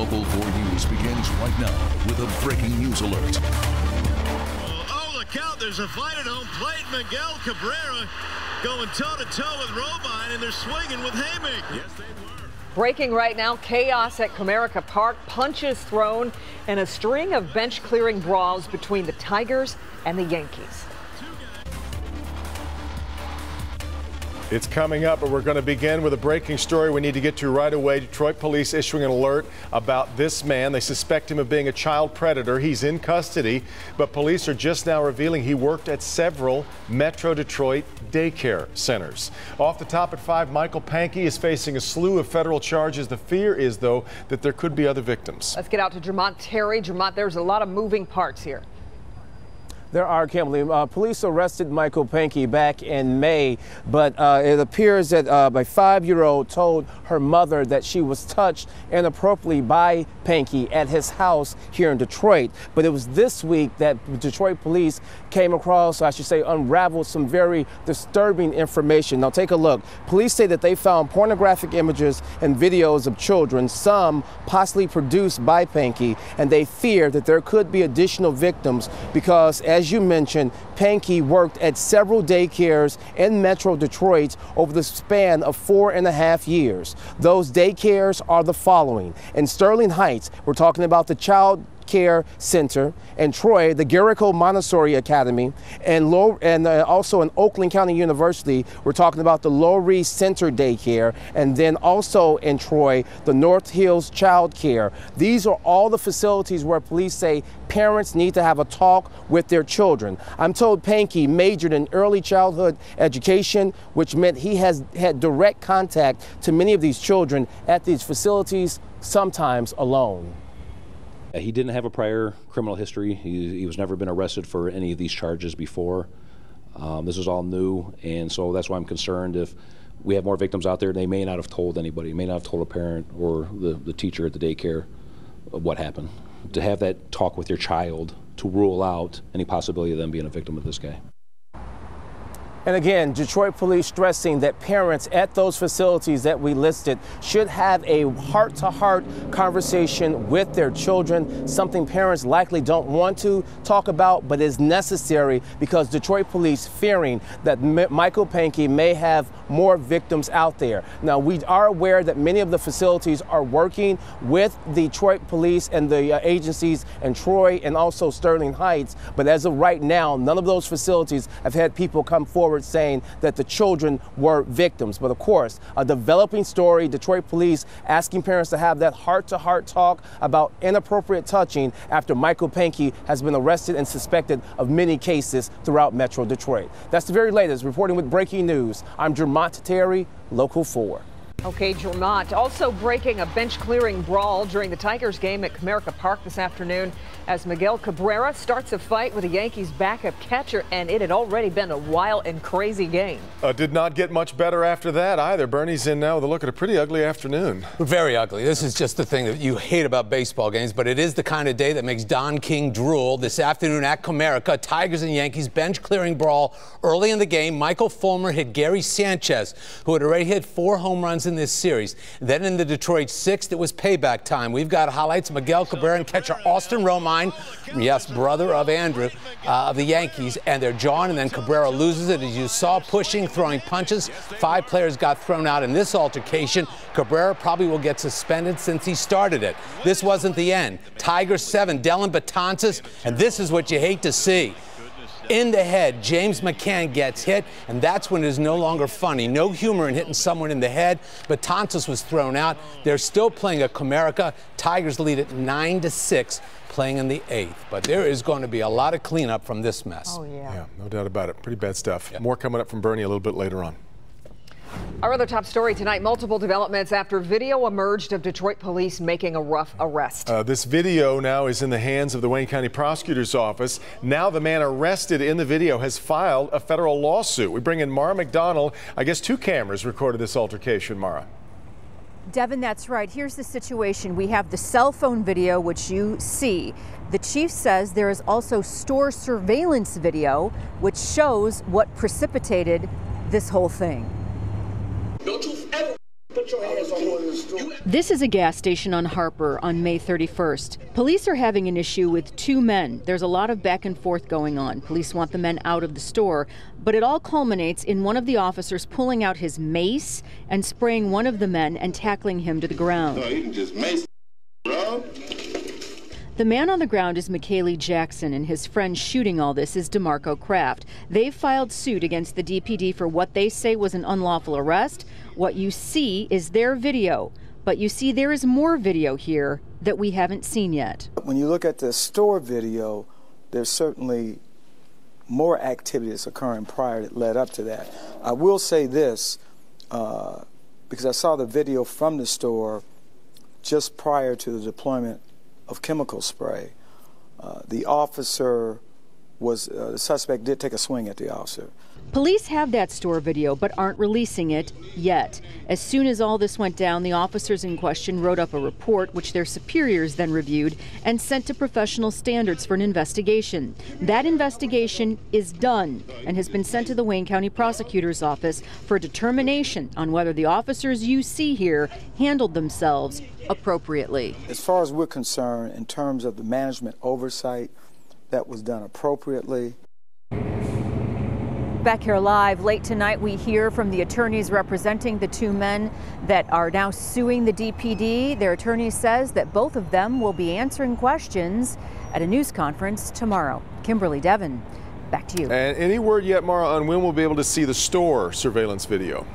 Local 4 News begins right now with a breaking news alert. Oh, look out. There's a fight at home plate. Miguel Cabrera going toe-to-toe with Romine, and they're swinging with haymakers. Yes, they were. Breaking right now, chaos at Comerica Park, punches thrown, and a string of bench clearing brawls between the Tigers and the Yankees. It's coming up, but we're going to begin with a breaking story we need to get to right away. Detroit police issuing an alert about this man. They suspect him of being a child predator. He's in custody, but police are just now revealing he worked at several Metro Detroit daycare centers. Off the top at 5, Michael Pankey is facing a slew of federal charges. The fear is, though, that there could be other victims. Let's get out to Jermont Terry. Jermont, there's a lot of moving parts here. There are, Kimberly. Uh, police arrested Michael Pankey back in May, but uh, it appears that uh, a five-year-old told her mother that she was touched inappropriately by Pankey at his house here in Detroit. But it was this week that Detroit police came across, I should say, unraveled some very disturbing information. Now take a look. Police say that they found pornographic images and videos of children, some possibly produced by Pankey, and they fear that there could be additional victims because, as as you mentioned, Pankey worked at several daycares in Metro Detroit over the span of four and a half years. Those daycares are the following. In Sterling Heights, we're talking about the Child Care Center, and Troy, the Garrico Montessori Academy, and, Low, and uh, also in Oakland County University, we're talking about the Lowry Center Daycare, and then also in Troy, the North Hills Child Care. These are all the facilities where police say parents need to have a talk with their children. I'm told Pankey majored in early childhood education, which meant he has had direct contact to many of these children at these facilities, sometimes alone. He didn't have a prior criminal history. He, he was never been arrested for any of these charges before. Um, this is all new, and so that's why I'm concerned if we have more victims out there, they may not have told anybody, may not have told a parent or the, the teacher at the daycare what happened. To have that talk with your child to rule out any possibility of them being a victim of this guy. And again, Detroit police stressing that parents at those facilities that we listed should have a heart to heart conversation with their children, something parents likely don't want to talk about, but is necessary because Detroit police fearing that M Michael Pankey may have more victims out there. Now, we are aware that many of the facilities are working with Detroit police and the uh, agencies in Troy and also Sterling Heights, but as of right now, none of those facilities have had people come forward saying that the children were victims. But of course, a developing story, Detroit police asking parents to have that heart to heart talk about inappropriate touching after Michael Pankey has been arrested and suspected of many cases throughout Metro Detroit. That's the very latest. Reporting with breaking news, I'm Jermont Terry, Local 4. Okay, Jermont also breaking a bench clearing brawl during the Tigers game at Comerica Park this afternoon as Miguel Cabrera starts a fight with the Yankees backup catcher, and it had already been a wild and crazy game. Uh, did not get much better after that either. Bernie's in now with a look at a pretty ugly afternoon. Very ugly. This is just the thing that you hate about baseball games, but it is the kind of day that makes Don King drool. This afternoon at Comerica, Tigers and Yankees bench clearing brawl. Early in the game, Michael Fulmer hit Gary Sanchez, who had already hit four home runs in this series. Then in the Detroit sixth, it was payback time. We've got highlights Miguel Cabrera and catcher Austin Romine, yes, brother of Andrew, uh, of the Yankees, and they're jawing, and then Cabrera loses it. As you saw, pushing, throwing punches. Five players got thrown out in this altercation. Cabrera probably will get suspended since he started it. This wasn't the end. Tiger 7, Dellin Betances, and this is what you hate to see in the head. James McCann gets hit, and that's when it is no longer funny. No humor in hitting someone in the head. But Tontos was thrown out. They're still playing a Comerica. Tigers lead at 9 to 6 playing in the eighth. But there is going to be a lot of cleanup from this mess. Oh, yeah. Yeah, no doubt about it. Pretty bad stuff. More coming up from Bernie a little bit later on. Our other top story tonight multiple developments after video emerged of Detroit police making a rough arrest. Uh, this video now is in the hands of the Wayne County Prosecutor's Office. Now the man arrested in the video has filed a federal lawsuit. We bring in Mara MacDonald. I guess two cameras recorded this altercation, Mara. Devin, that's right. Here's the situation. We have the cell phone video, which you see. The chief says there is also store surveillance video, which shows what precipitated this whole thing. Don't you ever Put your hands on one of the store. This is a gas station on Harper on May 31st. Police are having an issue with two men. There's a lot of back and forth going on. Police want the men out of the store, but it all culminates in one of the officers pulling out his mace and spraying one of the men and tackling him to the ground. No, you can just mace, bro. The man on the ground is McKaylee Jackson, and his friend shooting all this is DeMarco Kraft. They've filed suit against the DPD for what they say was an unlawful arrest. What you see is their video, but you see there is more video here that we haven't seen yet. When you look at the store video, there's certainly more activity that's occurring prior that led up to that. I will say this, uh, because I saw the video from the store just prior to the deployment of chemical spray. Uh, the officer was, uh, the suspect did take a swing at the officer. Police have that store video but aren't releasing it yet. As soon as all this went down, the officers in question wrote up a report which their superiors then reviewed and sent to professional standards for an investigation. That investigation is done and has been sent to the Wayne County Prosecutor's Office for determination on whether the officers you see here handled themselves appropriately. As far as we're concerned, in terms of the management oversight, that was done appropriately. Back here live late tonight, we hear from the attorneys representing the two men that are now suing the DPD. Their attorney says that both of them will be answering questions at a news conference tomorrow. Kimberly Devin, back to you. And any word yet, Mara, on when we'll be able to see the store surveillance video?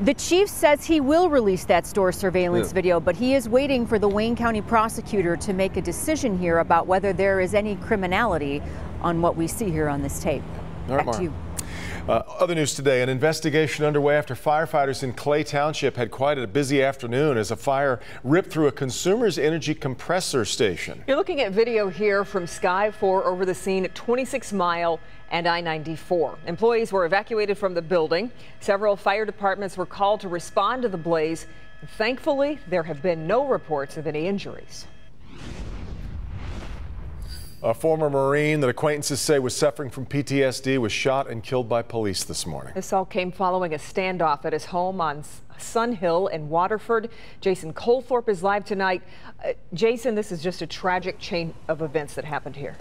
The chief says he will release that store surveillance Yeah. video, but he is waiting for the Wayne County prosecutor to make a decision here about whether there is any criminality on what we see here on this tape. All right, Back to you. Uh, other news today, an investigation underway after firefighters in Clay Township had quite a busy afternoon as a fire ripped through a Consumers Energy compressor station. You're looking at video here from Sky 4 over the scene at 26 Mile and I-94. Employees were evacuated from the building. Several fire departments were called to respond to the blaze. Thankfully, there have been no reports of any injuries. A former Marine that acquaintances say was suffering from PTSD was shot and killed by police this morning. This all came following a standoff at his home on Sun Hill in Waterford. Jason Colthorp is live tonight. Uh, Jason, this is just a tragic chain of events that happened here.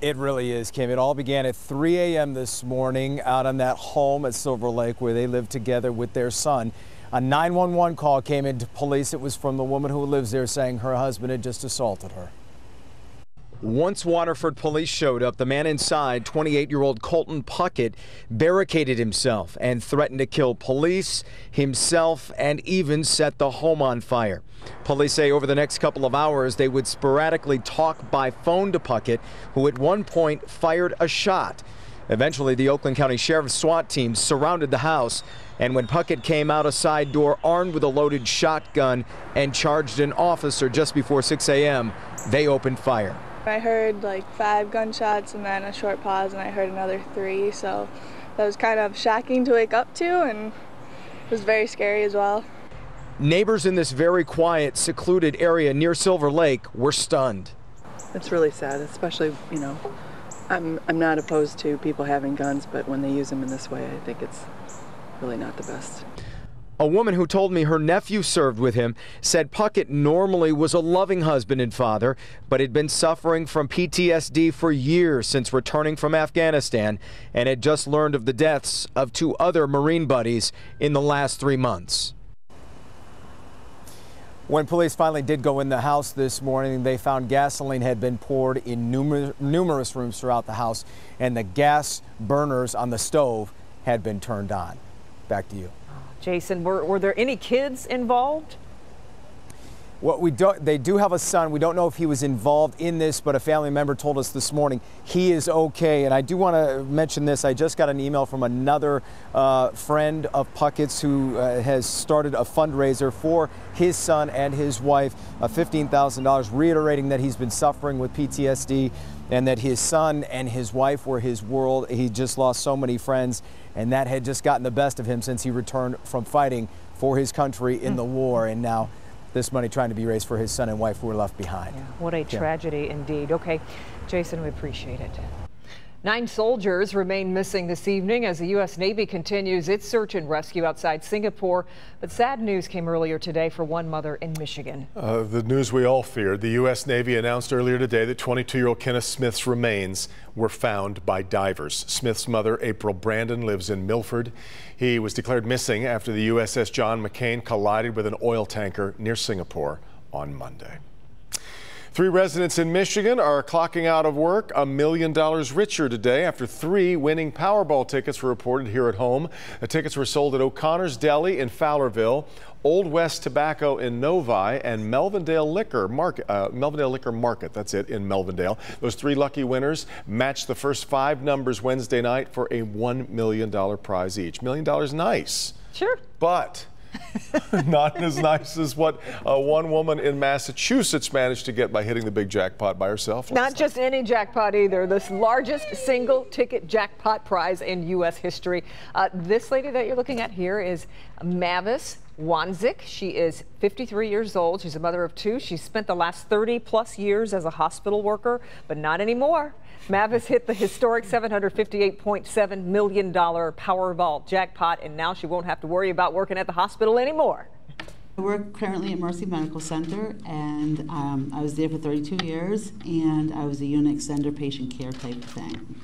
It really is, Kim. It all began at 3 a.m. this morning out on that home at Silver Lake where they live together with their son. A 911 call came into police. It was from the woman who lives there saying her husband had just assaulted her. Once Waterford police showed up, the man inside, 28 year old Colton Puckett, barricaded himself and threatened to kill police, himself, and even set the home on fire. Police say over the next couple of hours, they would sporadically talk by phone to Puckett, who at one point fired a shot. Eventually, the Oakland County Sheriff's SWAT team surrounded the house, and when Puckett came out a side door armed with a loaded shotgun and charged an officer just before 6 a.m., they opened fire. I heard like five gunshots and then a short pause, and I heard another three. So that was kind of shocking to wake up to, and it was very scary as well. Neighbors in this very quiet, secluded area near Silver Lake were stunned. It's really sad, especially, you know, I'm, I'm not opposed to people having guns, but when they use them in this way, I think it's really not the best. A woman who told me her nephew served with him said Puckett normally was a loving husband and father, but had been suffering from PTSD for years since returning from Afghanistan and had just learned of the deaths of two other Marine buddies in the last three months. When police finally did go in the house this morning, they found gasoline had been poured in numer- numerous rooms throughout the house, and the gas burners on the stove had been turned on. Back to you. Jason, were, were there any kids involved? What we don't, they do have a son. We don't know if he was involved in this, but a family member told us this morning he is okay. And I do want to mention this. I just got an email from another uh, friend of Puckett's who uh, has started a fundraiser for his son and his wife, uh, $15,000, reiterating that he's been suffering with PTSD and that his son and his wife were his world. He just lost so many friends, and that had just gotten the best of him since he returned from fighting for his country in hmm. the war. And now this money trying to be raised for his son and wife who were left behind. What a Kim. tragedy indeed. Okay, Jason, we appreciate it. Nine soldiers remain missing this evening as the U.S. Navy continues its search and rescue outside Singapore. But sad news came earlier today for one mother in Michigan. Uh, the news we all feared. The U.S. Navy announced earlier today that 22 year old Kenneth Smith's remains were found by divers. Smith's mother, April Brandon, lives in Milford. He was declared missing after the USS John McCain collided with an oil tanker near Singapore on Monday. Three residents in Michigan are clocking out of work a million dollars richer today after three winning Powerball tickets were reported here at home. The tickets were sold at O'Connor's Deli in Fowlerville, Old West Tobacco in Novi, and Melvindale Liquor Market. Uh, Melvindale Liquor Market. That's it in Melvindale. Those three lucky winners matched the first five numbers Wednesday night for a one million dollar prize each. Million dollars, nice. Sure. But not as nice as what uh, one woman in Massachusetts managed to get by hitting the big jackpot by herself. Not just any jackpot either, the largest single ticket jackpot prize in U.S. history. Uh, this lady that you're looking at here is Mavis Wanczyk. She is 53 years old. She's a mother of two. She spent the last 30 plus years as a hospital worker, but not anymore. Mavis hit the historic $758.7 million Powerball jackpot, and now she won't have to worry about working at the hospital anymore. I work currently at Mercy Medical Center, and um, I was there for 32 years, and I was a unit extender patient care type thing.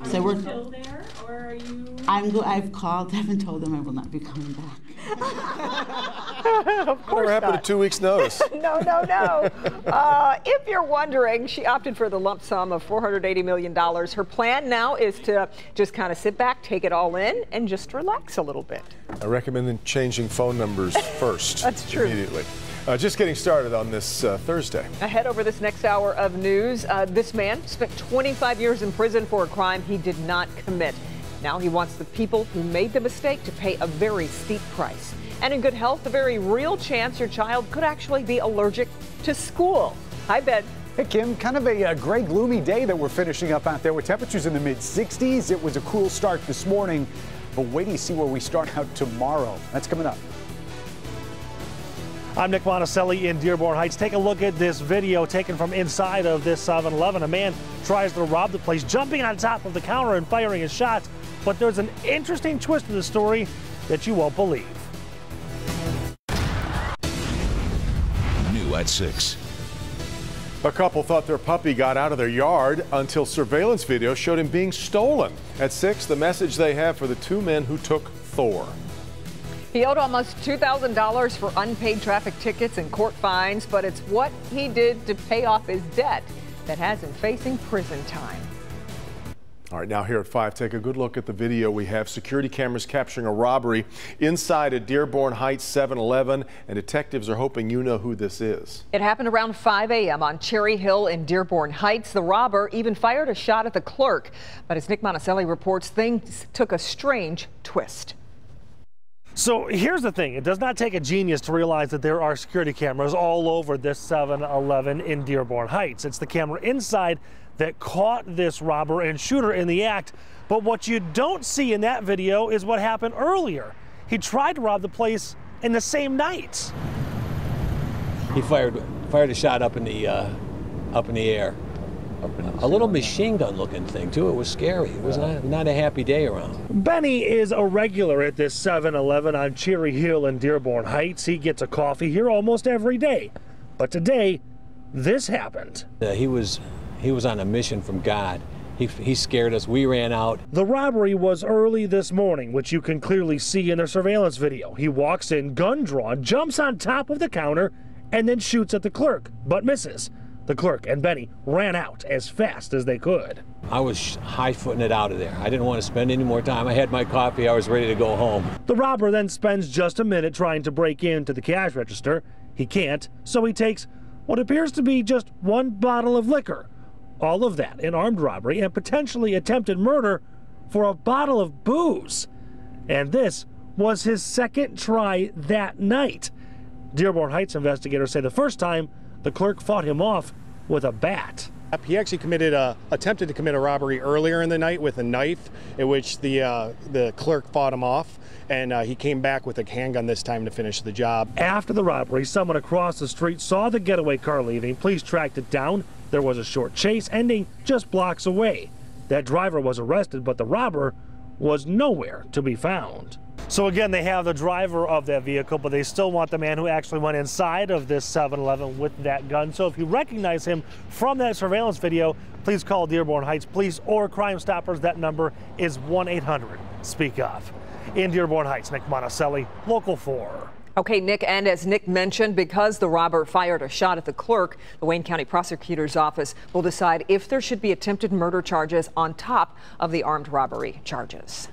Are so we're still there, or are you? I'm go- I've called them and told them I will not be coming back. of course Whatever happened not. to two weeks' notice? no, no, no. Uh, if you're wondering, she opted for the lump sum of $480 million. Her plan now is to just kind of sit back, take it all in, and just relax a little bit. I recommend changing phone numbers first. That's true. Immediately. Uh, just getting started on this uh, Thursday. Ahead over this next hour of news, uh, this man spent 25 years in prison for a crime he did not commit. Now he wants the people who made the mistake to pay a very steep price. And in good health, the very real chance your child could actually be allergic to school. Hi, Ben. Hey, Kim, kind of a, uh, gray, gloomy day that we're finishing up out there with temperatures in the mid 60s. It was a cool start this morning, but wait till you see where we start out tomorrow. That's coming up. I'm Nick Monacelli in Dearborn Heights. Take a look at this video taken from inside of this 7 Eleven. A man tries to rob the place, jumping on top of the counter and firing his shots. But there's an interesting twist to the story that you won't believe. At 6. A couple thought their puppy got out of their yard until surveillance video showed him being stolen. At 6, the message they have for the two men who took Thor. He owed almost $2,000 for unpaid traffic tickets and court fines, but it's what he did to pay off his debt that has him facing prison time. All right, now here at 5, take a good look at the video. We have security cameras capturing a robbery inside a Dearborn Heights 7 Eleven, and detectives are hoping you know who this is. It happened around 5 a.m. on Cherry Hill in Dearborn Heights. The robber even fired a shot at the clerk. But as Nick Monacelli reports, things took a strange twist. So here's the thing. It does not take a genius to realize that there are security cameras all over this 7-Eleven in Dearborn Heights. It's the camera inside that caught this robber and shooter in the act. But what you don't see in that video is what happened earlier. He tried to rob the place in the same night. He fired fired a shot up in the uh, up in the air. A little machine gun looking thing too. It was scary. It was not, not a happy day around. Benny is a regular at this 7-Eleven on Cherry Hill in Dearborn Heights. He gets a coffee here almost every day. But today, this happened. Uh, he was he was on a mission from God. He, he scared us. We ran out. The robbery was early this morning, which you can clearly see in the surveillance video. He walks in, gun drawn, jumps on top of the counter, and then shoots at the clerk, but misses. The clerk and Benny ran out as fast as they could. I was high footing it out of there. I didn't want to spend any more time. I had my coffee. I was ready to go home. The robber then spends just a minute trying to break into the cash register. He can't, so he takes what appears to be just one bottle of liquor. All of that in armed robbery and potentially attempted murder for a bottle of booze. And this was his second try that night. Dearborn Heights investigators say the first time the clerk fought him off with a bat. He actually committed a, attempted to commit a robbery earlier in the night with a knife, in which the uh, the clerk fought him off, and uh, he came back with a handgun this time to finish the job. After the robbery, someone across the street saw the getaway car leaving. Police tracked it down. There was a short chase ending just blocks away. That driver was arrested, but the robber was nowhere to be found. So again, they have the driver of that vehicle, but they still want the man who actually went inside of this 7-Eleven with that gun. So if you recognize him from that surveillance video, please call Dearborn Heights Police or Crime Stoppers. That number is 1-800-SPEAK UP. In Dearborn Heights, Nick Monacelli, Local 4. Okay, Nick, and as Nick mentioned, because the robber fired a shot at the clerk, the Wayne County Prosecutor's Office will decide if there should be attempted murder charges on top of the armed robbery charges.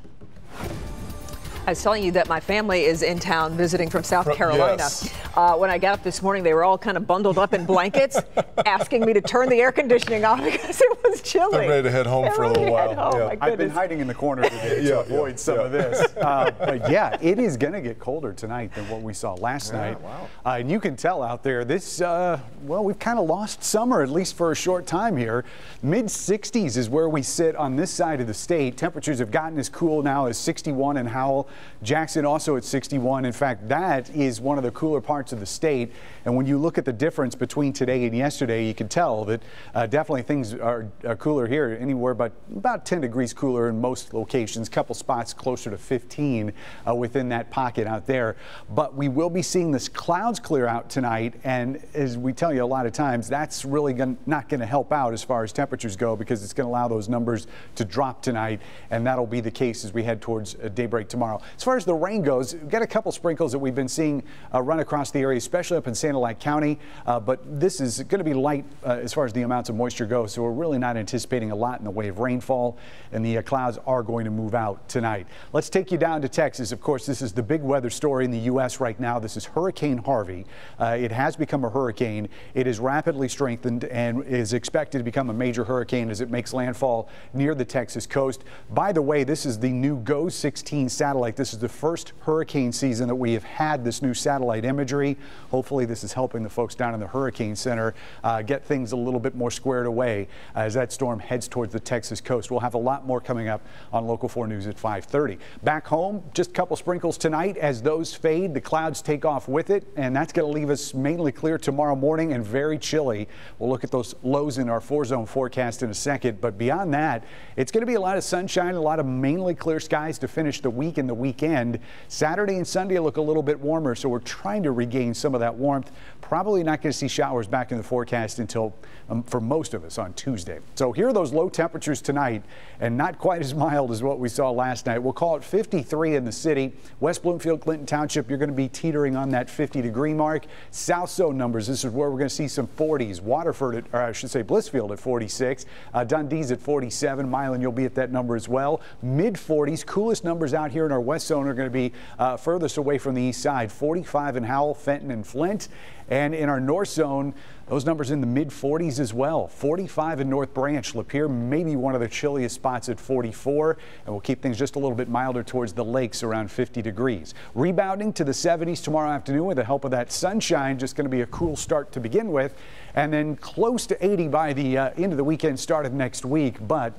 I was telling you that my family is in town visiting from South Carolina. Yes. Uh, when I got up this morning, they were all kind of bundled up in blankets, asking me to turn the air conditioning on because it was chilly. I'm ready to head home They're for a little ready to head while. Yeah. I've been hiding in the corner today Yeah, to avoid yeah, some yeah. of this. Uh, but yeah, it is going to get colder tonight than what we saw last Yeah, night. wow. Uh, and you can tell out there, this, uh, well, we've kind of lost summer, at least for a short time here. Mid 60s is where we sit on this side of the state. Temperatures have gotten as cool now as 61 in Howell. Jackson also at 61. In fact, that is one of the cooler parts of the state. And when you look at the difference between today and yesterday, you can tell that uh, definitely things are, are cooler here, anywhere but about 10 degrees cooler in most locations. Couple spots closer to 15 uh, within that pocket out there. But we will be seeing this clouds clear out tonight, and as we tell you a lot of times, that's really gon- not going to help out as far as temperatures go because it's going to allow those numbers to drop tonight, and that'll be the case as we head towards uh, daybreak tomorrow. As far as the rain goes, we've got a couple sprinkles that we've been seeing uh, run across the area, especially up in Sanilac County. Uh, but this is going to be light uh, as far as the amounts of moisture go, so we're really not anticipating a lot in the way of rainfall, and the uh, clouds are going to move out tonight. Let's take you down to Texas. Of course, this is the big weather story in the U.S. right now. This is Hurricane Harvey. Uh, it has become a hurricane. It is rapidly strengthened and is expected to become a major hurricane as it makes landfall near the Texas coast. By the way, this is the new GOES 16 satellite. This is the first hurricane season that we have had this new satellite imagery. Hopefully, this is helping the folks down in the Hurricane Center uh, get things a little bit more squared away as that storm heads towards the Texas coast. We'll have a lot more coming up on Local 4 News at 5:30. Back home, just a couple sprinkles tonight. As those fade, the clouds take off with it, and that's going to leave us mainly clear tomorrow morning and very chilly. We'll look at those lows in our four-zone forecast in a second, but beyond that, it's going to be a lot of sunshine, a lot of mainly clear skies to finish the week and the weekend. Saturday and Sunday look a little bit warmer, so we're trying to regain some of that warmth. Probably not going to see showers back in the forecast until, um, for most of us, on Tuesday. So here are those low temperatures tonight, and not quite as mild as what we saw last night. We'll call it 53 in the city. West Bloomfield, Clinton Township, you're going to be teetering on that 50 degree mark. South zone numbers, this is where we're going to see some 40s. Waterford, at, or I should say Blissfield at 46. Uh, Dundee's at 47. Milan, you'll be at that number as well. Mid 40s. Coolest numbers out here in our west zone are going to be uh, furthest away from the east side. 45 in Howell, Fenton, and Flint. And in our north zone, those numbers in the mid 40s as well. 45 in North Branch. Lapeer, maybe one of the chilliest spots at 44. And we'll keep things just a little bit milder towards the lakes around 50 degrees. Rebounding to the 70s tomorrow afternoon with the help of that sunshine. Just going to be a cool start to begin with. And then close to 80 by the uh, end of the weekend, start of next week. But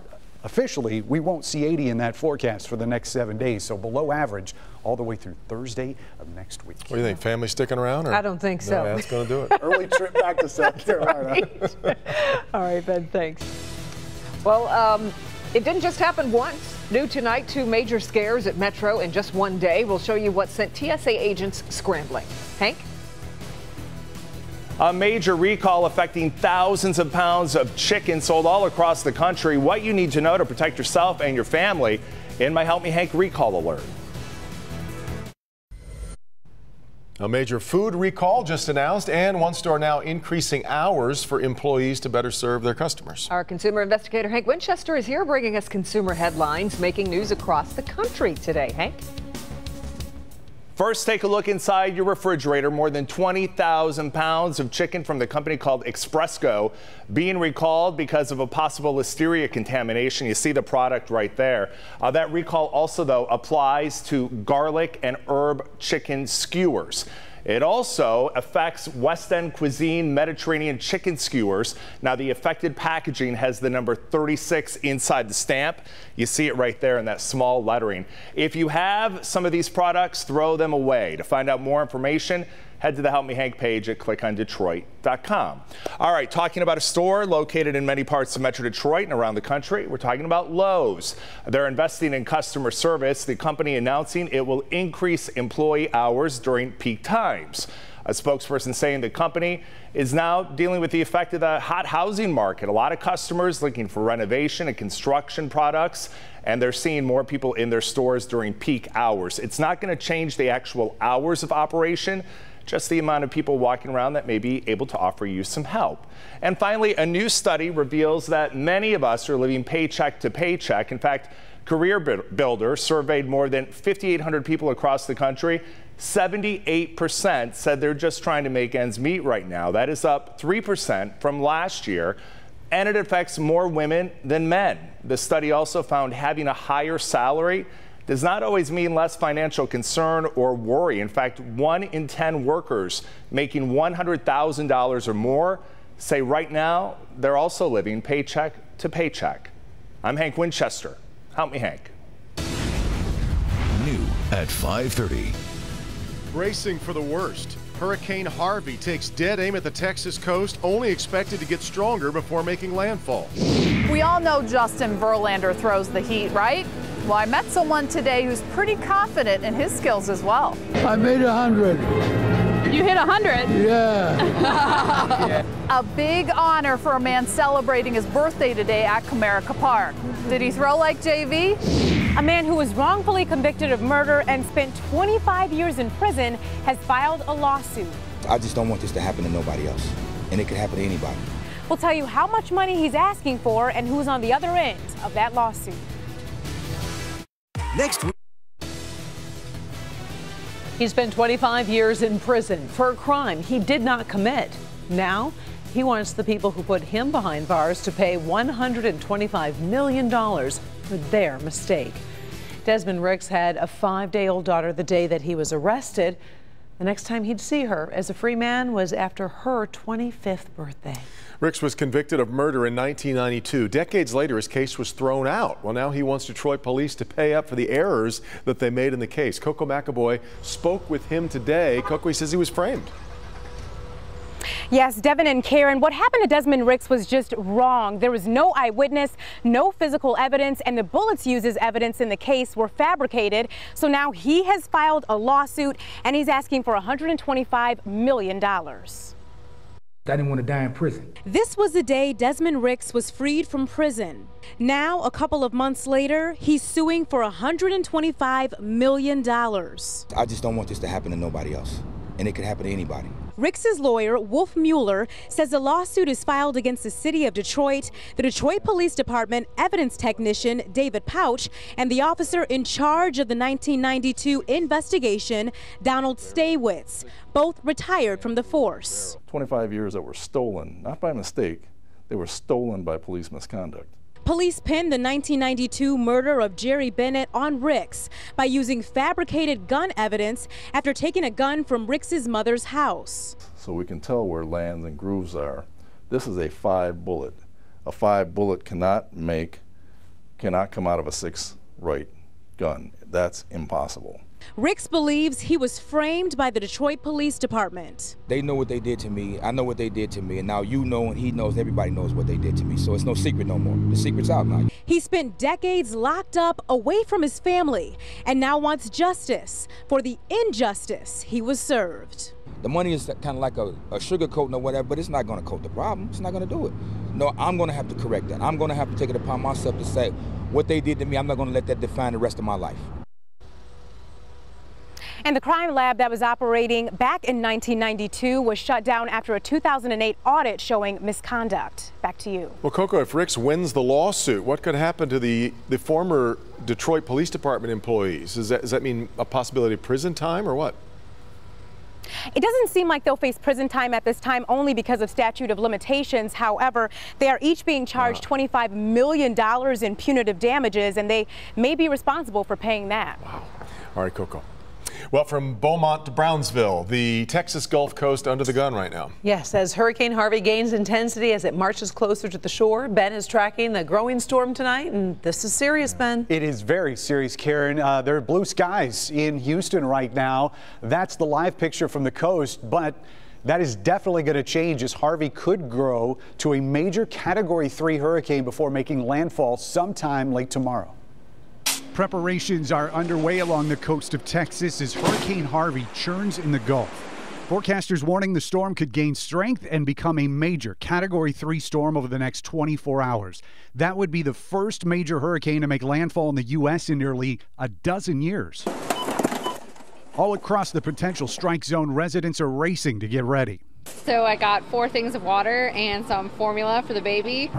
officially, we won't see 80 in that forecast for the next seven days. So below average all the way through Thursday of next week. What do you think? Family sticking around? Or? I don't think so. No, that's going to do it. Early trip back to South Carolina. All right, Ben, thanks. Well, um, it didn't just happen once. New tonight, two major scares at Metro in just one day. We'll show you what sent TSA agents scrambling. Hank? A major recall affecting thousands of pounds of chicken sold all across the country. What you need to know to protect yourself and your family in my Help Me Hank recall alert. A major food recall just announced, and one store now increasing hours for employees to better serve their customers. Our consumer investigator Hank Winchester is here bringing us consumer headlines making news across the country today. Hank? First, take a look inside your refrigerator. More than 20,000 pounds of chicken from the company called Expresco being recalled because of a possible listeria contamination. You see the product right there. Uh, that recall also, though, applies to garlic and herb chicken skewers. It also affects West End cuisine Mediterranean chicken skewers. Now, the affected packaging has the number 36 inside the stamp. You see it right there in that small lettering. If you have some of these products, throw them away. To find out more information, head to the Help Me Hank page at clickondetroit.com. All right, talking about a store located in many parts of Metro Detroit and around the country, we're talking about Lowe's. They're investing in customer service, the company announcing it will increase employee hours during peak times. A spokesperson saying the company is now dealing with the effect of the hot housing market. A lot of customers looking for renovation and construction products, and they're seeing more people in their stores during peak hours. It's not going to change the actual hours of operation, just the amount of people walking around that may be able to offer you some help. And finally, a new study reveals that many of us are living paycheck to paycheck. In fact, Career Builder surveyed more than 5,800 people across the country 78% said they're just trying to make ends meet right now. That is up 3% from last year, and it affects more women than men. The study also found having a higher salary does not always mean less financial concern or worry. In fact, one in 10 workers making $100,000 or more say right now they're also living paycheck to paycheck. I'm Hank Winchester. Help me, Hank. New at 530 bracing for the worst. Hurricane Harvey takes dead aim at the Texas coast, only expected to get stronger before making landfall. We all know Justin Verlander throws the heat, right? Well, I met someone today who's pretty confident in his skills as well. I made a hundred. You hit a hundred? Yeah. a big honor for a man celebrating his birthday today at Comerica Park. Did he throw like JV? A man who was wrongfully convicted of murder and spent 25 years in prison has filed a lawsuit. I just don't want this to happen to nobody else, and it could happen to anybody. We'll tell you how much money he's asking for and who's on the other end of that lawsuit. Next week. He spent 25 years in prison for a crime he did not commit. Now, he wants the people who put him behind bars to pay $125 million for their mistake. Desmond Ricks had a five day old daughter the day that he was arrested. The next time he'd see her as a free man was after her 25th birthday. Ricks was convicted of murder in 1992. Decades later, his case was thrown out. Well, now he wants Detroit police to pay up for the errors that they made in the case. Koco McAboy spoke with him today. Koco, says he was framed. Yes, Devin and Karen, what happened to Desmond Ricks was just wrong. There was no eyewitness, no physical evidence, and the bullets used as evidence in the case were fabricated. So now he has filed a lawsuit and he's asking for $125 million. I didn't want to die in prison. This was the day Desmond Ricks was freed from prison. Now, a couple of months later, he's suing for $125 million. I just don't want this to happen to nobody else, and it could happen to anybody. Ricks's lawyer, Wolf Mueller, says the lawsuit is filed against the city of Detroit, the Detroit Police Department evidence technician David Pauch, and the officer in charge of the 1992 investigation, Donald Staywitz, both retired from the force. 25 years that were stolen, not by mistake, they were stolen by police misconduct. Police pinned the 1992 murder of Jerry Bennett on Ricks by using fabricated gun evidence after taking a gun from Ricks's mother's house. So we can tell where lands and grooves are. This is a five bullet. A five bullet cannot make, cannot come out of a six right gun. That's impossible. Ricks believes he was framed by the Detroit Police Department. They know what they did to me. I know what they did to me. And now you know and he knows, everybody knows what they did to me. So it's no secret no more. The secret's out now. He spent decades locked up away from his family and now wants justice for the injustice he was served. The money is kind of like a, a sugar coating or whatever, but it's not going to coat the problem. It's not going to do it. No, I'm going to have to correct that. I'm going to have to take it upon myself to say what they did to me, I'm not going to let that define the rest of my life. And the crime lab that was operating back in 1992 was shut down after a 2008 audit showing misconduct. Back to you. Well, Koco, if Ricks wins the lawsuit, what could happen to the, the former Detroit Police Department employees? Does that, does that mean a possibility of prison time or what? It doesn't seem like they'll face prison time at this time only because of statute of limitations. However, they are each being charged wow. $25 million in punitive damages, and they may be responsible for paying that. Wow. All right, Koco. Well, from Beaumont to Brownsville, the Texas Gulf Coast under the gun right now. Yes, as Hurricane Harvey gains intensity as it marches closer to the shore, Ben is tracking the growing storm tonight, and this is serious, Ben. It is very serious, Karen. Uh, there are blue skies in Houston right now. That's the live picture from the coast, but that is definitely going to change as Harvey could grow to a major Category 3 hurricane before making landfall sometime late tomorrow. Preparations are underway along the coast of Texas as Hurricane Harvey churns in the Gulf. Forecasters warning the storm could gain strength and become a major Category 3 storm over the next 24 hours. That would be the first major hurricane to make landfall in the U.S. in nearly a dozen years. All across the potential strike zone, residents are racing to get ready. So I got four things of water and some formula for the baby.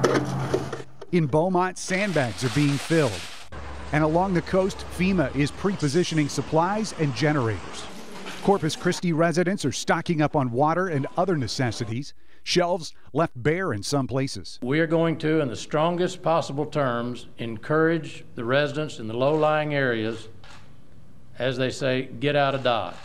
In Beaumont, sandbags are being filled. And along the coast, FEMA is pre-positioning supplies and generators. Corpus Christi residents are stocking up on water and other necessities. Shelves left bare in some places. We are going to, in the strongest possible terms, encourage the residents in the low-lying areas, as they say, get out of Dodge.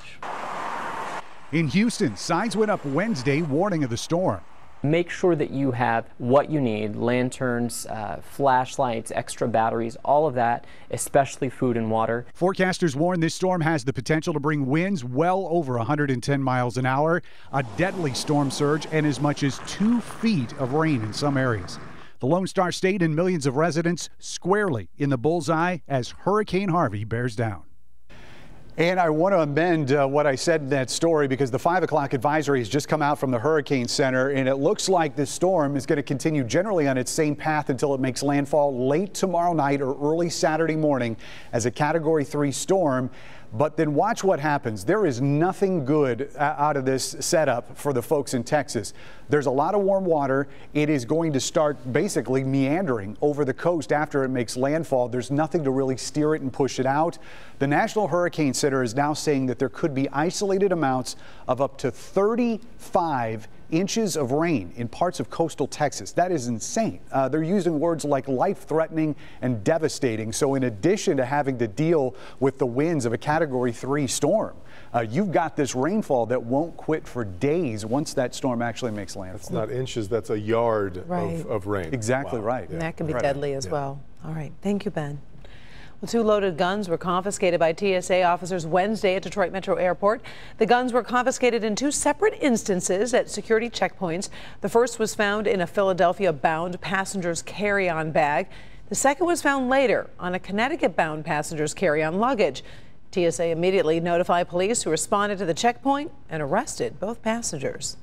In Houston, signs went up Wednesday warning of the storm. Make sure that you have what you need lanterns, uh, flashlights, extra batteries, all of that, especially food and water. Forecasters warn this storm has the potential to bring winds well over 110 miles an hour, a deadly storm surge, and as much as two feet of rain in some areas. The Lone Star State and millions of residents squarely in the bullseye as Hurricane Harvey bears down. And I want to amend uh, what I said in that story because the 5 o'clock advisory has just come out from the Hurricane Center, and it looks like this storm is going to continue generally on its same path until it makes landfall late tomorrow night or early Saturday morning as a Category 3 storm. But then watch what happens. There is nothing good uh, out of this setup for the folks in Texas. There's a lot of warm water. It is going to start basically meandering over the coast after it makes landfall. There's nothing to really steer it and push it out. The National Hurricane Center is now saying that there could be isolated amounts of up to 35 inches of rain in parts of coastal Texas. That is insane. Uh, they're using words like life threatening and devastating. So, in addition to having to deal with the winds of a category three storm, uh, you've got this rainfall that won't quit for days once that storm actually makes landfall. That's not inches, that's a yard Right. of, of rain. Exactly Wow. right. And that can be Right. deadly as Yeah. well. All right. Thank you, Ben. Well, two loaded guns were confiscated by TSA officers Wednesday at Detroit Metro Airport. The guns were confiscated in two separate instances at security checkpoints. The first was found in a Philadelphia bound passenger's carry on bag. The second was found later on a Connecticut bound passenger's carry on luggage. TSA immediately notified police who responded to the checkpoint and arrested both passengers.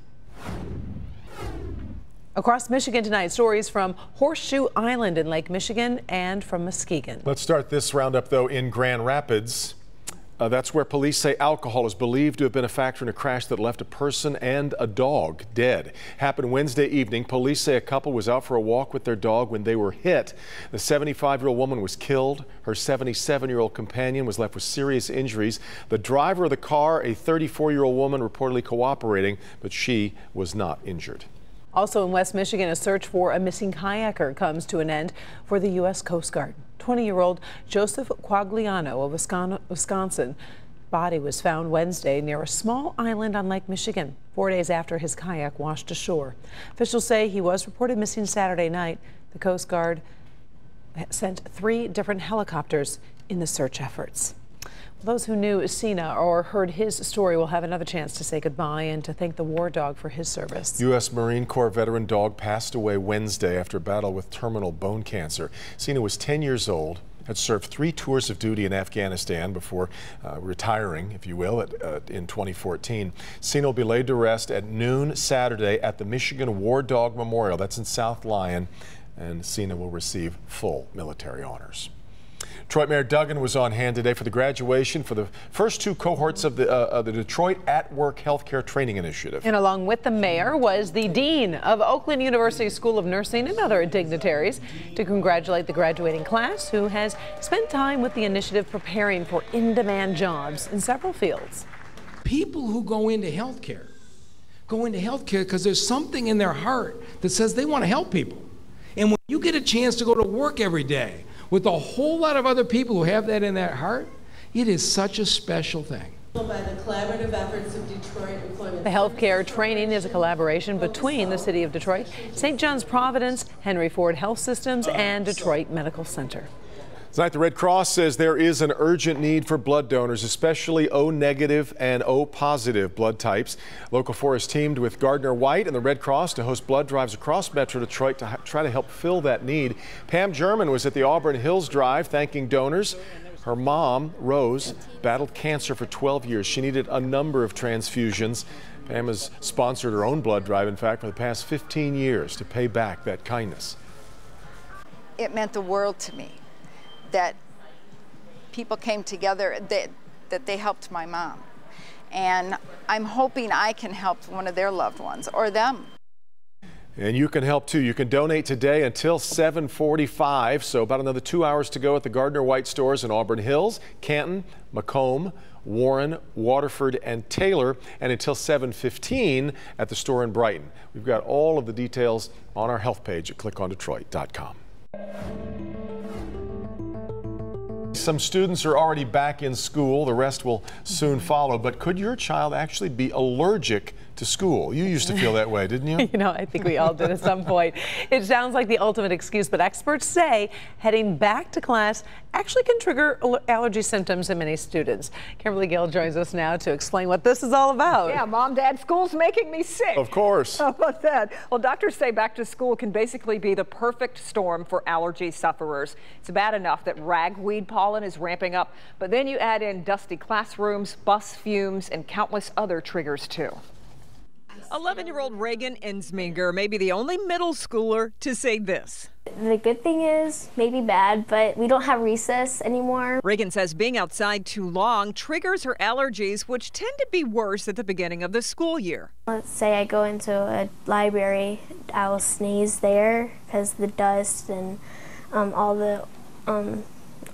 Across Michigan tonight, stories from Horseshoe Island in Lake Michigan and from Muskegon. Let's start this roundup, though, in Grand Rapids. Uh, that's where police say alcohol is believed to have been a factor in a crash that left a person and a dog dead. Happened Wednesday evening. Police say a couple was out for a walk with their dog when they were hit. The 75 year old woman was killed. Her 77 year old companion was left with serious injuries. The driver of the car, a 34 year old woman, reportedly cooperating, but she was not injured. Also in West Michigan, a search for a missing kayaker comes to an end for the U.S. Coast Guard. 20 year old Joseph Quagliano of Wisconsin. Body was found Wednesday near a small island on Lake Michigan, four days after his kayak washed ashore. Officials say he was reported missing Saturday night. The Coast Guard sent three different helicopters in the search efforts. Those who knew Cena or heard his story will have another chance to say goodbye and to thank the war dog for his service. U.S. Marine Corps veteran dog passed away Wednesday after a battle with terminal bone cancer. Cena was 10 years old, had served three tours of duty in Afghanistan before uh, retiring, if you will, at, uh, in 2014. Cena will be laid to rest at noon Saturday at the Michigan War Dog Memorial. That's in South Lyon, and Cena will receive full military honors. Detroit Mayor Duggan was on hand today for the graduation for the first two cohorts of the, uh, of the Detroit At Work Healthcare Training Initiative. And along with the mayor was the dean of Oakland University School of Nursing and other dignitaries to congratulate the graduating class who has spent time with the initiative preparing for in-demand jobs in several fields. people who go into healthcare go into healthcare because there's something in their heart that says they want to help people. And when you get a chance to go to work every day with a whole lot of other people who have that in their heart, it is such a special thing. by the collaborative efforts of Detroit Employment. The healthcare training is a collaboration between the City of Detroit, St. John's Providence, Henry Ford Health Systems, and Detroit Medical Center. Tonight, the Red Cross says there is an urgent need for blood donors, especially O negative and O positive blood types. Local 4 has teamed with Gardner White and the Red Cross to host blood drives across Metro Detroit to try to help fill that need. Pam German was at the Auburn Hills Drive thanking donors. Her mom, Rose, battled cancer for 12 years. She needed a number of transfusions. Pam has sponsored her own blood drive, in fact, for the past 15 years to pay back that kindness. It meant the world to me that people came together, that, that they helped my mom. And I'm hoping I can help one of their loved ones or them. And you can help too. You can donate today until 745. So about another two hours to go at the Gardner White stores in Auburn Hills, Canton, Macomb, Warren, Waterford, and Taylor, and until 715 at the store in Brighton. We've got all of the details on our health page at clickondetroit.com. Some students are already back in school. The rest will soon follow. But could your child actually be allergic to school? You used to feel that way, didn't you? you know, I think we all did at some point. It sounds like the ultimate excuse, but experts say heading back to class actually can trigger allergy symptoms in many students. Kimberly Gill joins us now to explain what this is all about. Yeah, mom, dad, school's making me sick. Of course. How about that? Well, doctors say back to school can basically be the perfect storm for allergy sufferers. It's bad enough that ragweed pollen is ramping up, but then you add in dusty classrooms, bus fumes, and countless other triggers too. 11 year old Reagan Ensminger may be the only middle schooler to say this. The good thing is, maybe bad, but we don't have recess anymore. Reagan says being outside too long triggers her allergies, which tend to be worse at the beginning of the school year. Let's say I go into a library, I will sneeze there because the dust and um, all the um,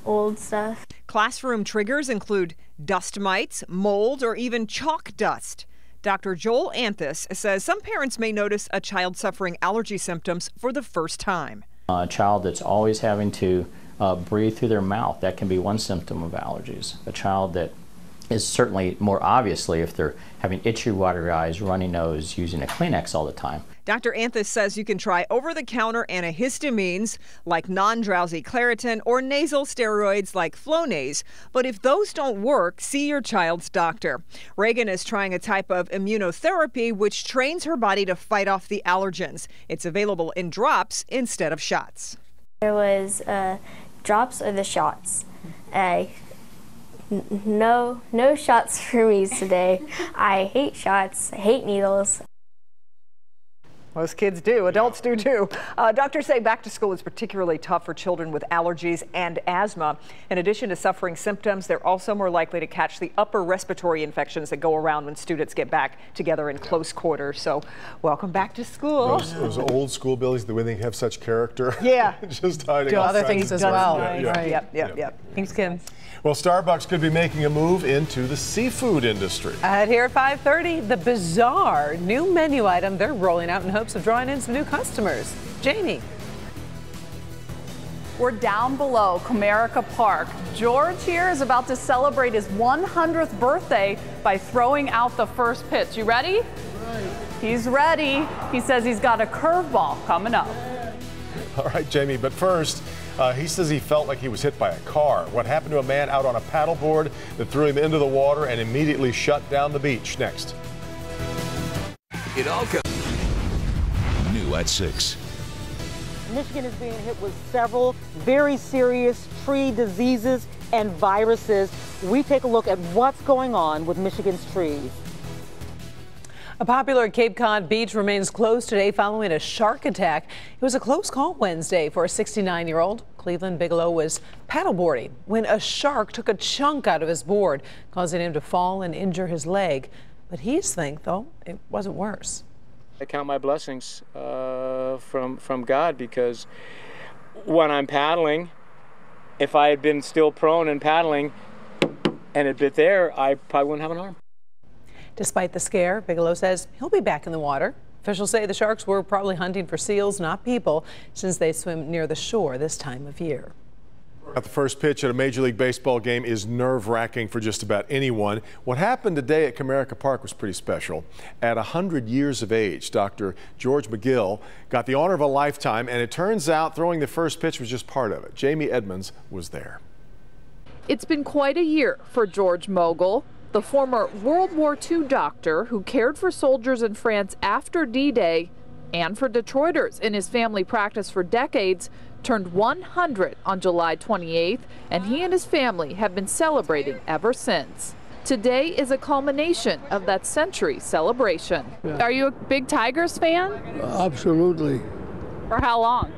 old stuff. Classroom triggers include dust mites, mold, or even chalk dust. Dr. Joel Anthus says some parents may notice a child suffering allergy symptoms for the first time. A child that's always having to uh, breathe through their mouth, that can be one symptom of allergies. A child that is certainly more obviously if they're having itchy, watery eyes, runny nose, using a Kleenex all the time. Dr. Anthus says you can try over the counter antihistamines like non drowsy Claritin or nasal steroids like Flonase. But if those don't work, see your child's doctor. Reagan is trying a type of immunotherapy which trains her body to fight off the allergens. It's available in drops instead of shots. There was uh, drops or the shots. Uh, no, no shots for me today. I hate shots. I hate needles. Most kids do. Adults do too. Uh, doctors say back to school is particularly tough for children with allergies and asthma. In addition to suffering symptoms, they're also more likely to catch the upper respiratory infections that go around when students get back together in close quarters. So, welcome back to school. Those, those old school buildings, the way they have such character. Yeah. Just hiding Do other things as well. Yeah, yeah. Right. Yep, yep, yep. Thanks, Kim. Well, Starbucks could be making a move into the seafood industry. At here at 5:30, the bizarre new menu item they're rolling out in hopes of drawing in some new customers. Jamie. We're down below Comerica Park. George here is about to celebrate his 100th birthday by throwing out the first pitch. You ready? Right. He's ready. He says he's got a curveball coming up. All right, Jamie, but first, uh, he says he felt like he was hit by a car. What happened to a man out on a paddleboard that threw him into the water and immediately shut down the beach? Next. It all comes new at 6. Michigan is being hit with several very serious tree diseases and viruses. We take a look at what's going on with Michigan's trees. A popular Cape Cod beach remains closed today following a shark attack. It was a close call Wednesday for a 69 year old. Cleveland Bigelow was paddleboarding when a shark took a chunk out of his board, causing him to fall and injure his leg. But he's think, though, it wasn't worse. I count my blessings uh, from from God because when I'm paddling, if I had been still prone and paddling and it bit there, I probably wouldn't have an arm. Despite the scare, Bigelow says he'll be back in the water. Officials say the sharks were probably hunting for seals, not people, since they swim near the shore this time of year. At the first pitch at a Major League Baseball game is nerve wracking for just about anyone. What happened today at Comerica Park was pretty special. At 100 years of age, Dr. George McGill got the honor of a lifetime, and it turns out throwing the first pitch was just part of it. Jamie Edmonds was there. It's been quite a year for George Mogul, the former World War II doctor who cared for soldiers in France after D Day and for Detroiters in his family practice for decades turned 100 on July 28th, and he and his family have been celebrating ever since. Today is a culmination of that century celebration. Yeah. Are you a big Tigers fan? Absolutely. For how long?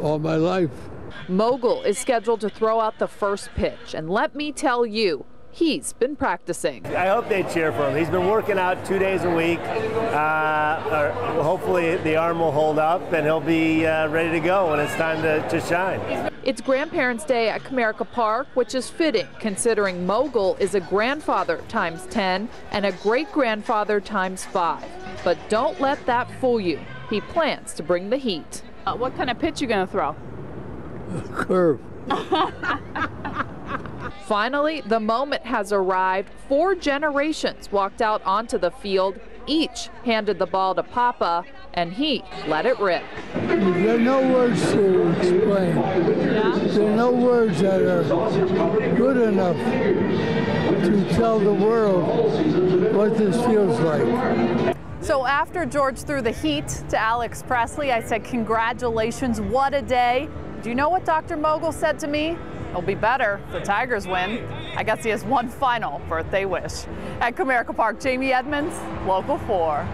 All my life. Mogul is scheduled to throw out the first pitch, and let me tell you, he's been practicing. I hope they cheer for him. He's been working out two days a week. Uh, hopefully, the arm will hold up and he'll be uh, ready to go when it's time to, to shine. It's Grandparents' Day at Comerica Park, which is fitting considering Mogul is a grandfather times 10 and a great grandfather times 5. But don't let that fool you. He plans to bring the heat. Uh, what kind of pitch you going to throw? Curve. Finally, the moment has arrived. Four generations walked out onto the field. Each handed the ball to Papa, and he let it rip. There are no words to explain. There are no words that are good enough to tell the world what this feels like. So after George threw the heat to Alex Presley, I said, Congratulations, what a day. Do you know what Dr. Mogul said to me? It'll be better if the Tigers win. I guess he has one final birthday wish. At Comerica Park, Jamie Edmonds, Local 4.